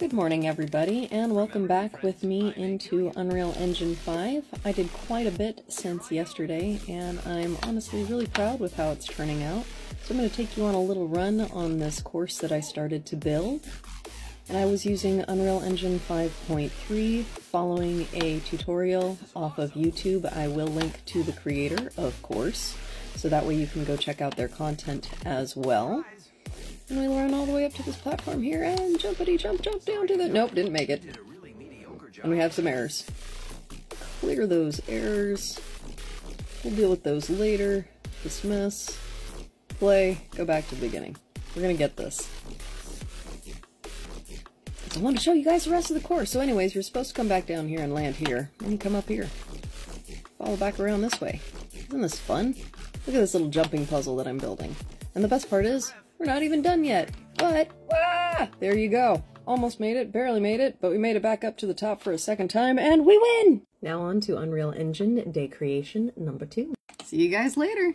Good morning everybody and welcome back with me into Unreal Engine 5. I did quite a bit since yesterday and I'm honestly really proud with how it's turning out. So I'm going to take you on a little run on this course that I started to build. And I was using Unreal Engine 5.3 following a tutorial off of YouTube. I will link to the creator, of course, so that way you can go check out their content as well. And we run all the way up to this platform here and jumpity jump jump down to the... Nope, didn't make it. And we have some errors. Clear those errors. We'll deal with those later. Dismiss. Play. Go back to the beginning. We're gonna get this. I want to show you guys the rest of the course. So anyways, you're supposed to come back down here and land here. And you come up here. Follow back around this way. Isn't this fun? Look at this little jumping puzzle that I'm building. And the best part is, we're not even done yet. But, ah, there you go. Almost made it, barely made it, but we made it back up to the top for a second time, and we win! Now on to Unreal Engine Day Creation number two. See you guys later!